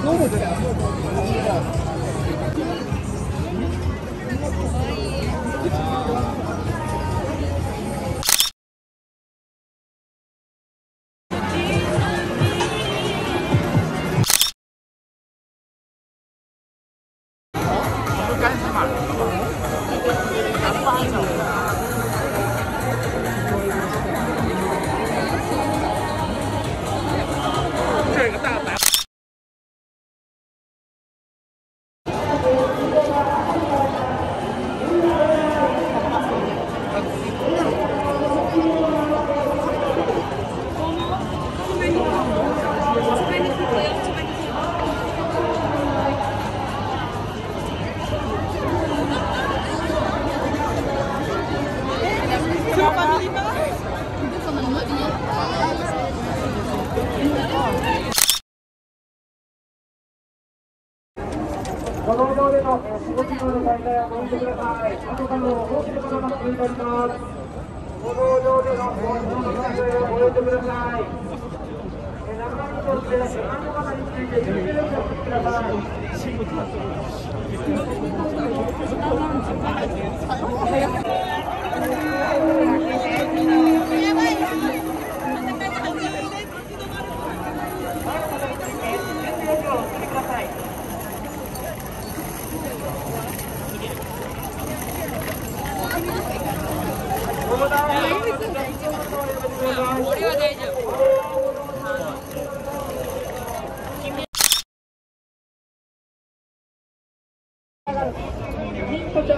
ハロウィ この移動でのえー仕事場の再開はご遠慮ください。あとからも大きな方が続い。ております。この移動でのえー仕事場の再開はご遠慮ください。えー長い。とってあの方につい。て重々お聞きください。ヒントちゃ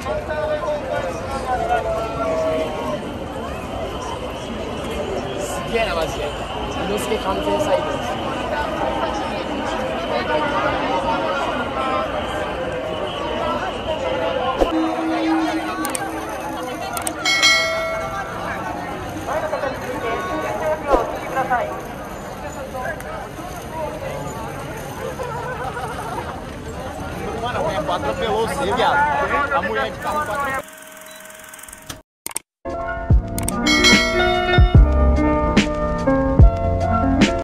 すげえなマジで。猪之助完全再現 Mano, a mulher atropelou você, viado. A mulher de carro quatro.